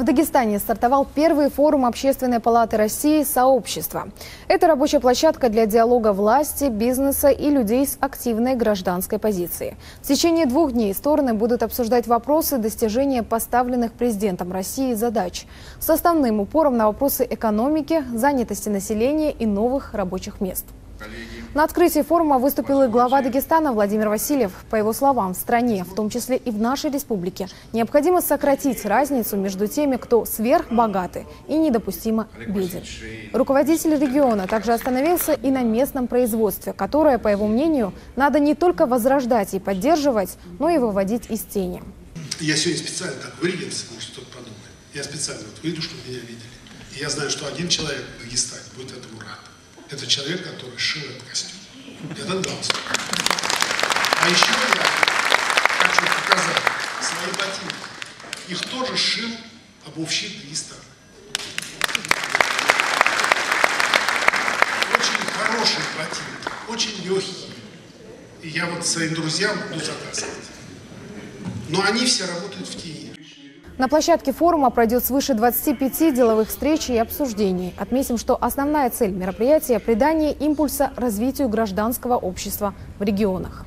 В Дагестане стартовал первый форум Общественной палаты России «Сообщество». Это рабочая площадка для диалога власти, бизнеса и людей с активной гражданской позицией. В течение двух дней стороны будут обсуждать вопросы достижения поставленных президентом России задач с основным упором на вопросы экономики, занятости населения и новых рабочих мест. На открытии форума выступил и глава Дагестана Владимир Васильев. По его словам, в стране, в том числе и в нашей республике, необходимо сократить разницу между теми, кто сверхбогаты и недопустимо беден. Руководитель региона также остановился и на местном производстве, которое, по его мнению, надо не только возрождать и поддерживать, но и выводить из тени. Я сегодня специально так вырядился, может кто-то подумает. Я специально вот выйду, чтобы меня видели. И я знаю, что один человек в Дагестане будет этому рад. Это человек, который шил этот костюм. Этот галстук. А еще я хочу показать свои ботинки. Их тоже шил обувщик Дагестана. Очень хорошие ботинки, очень легкие. И я вот своим друзьям буду заказывать. Но они все работают в тени. На площадке форума пройдет свыше 25 деловых встреч и обсуждений. Отметим, что основная цель мероприятия – придание импульса развитию гражданского общества в регионах.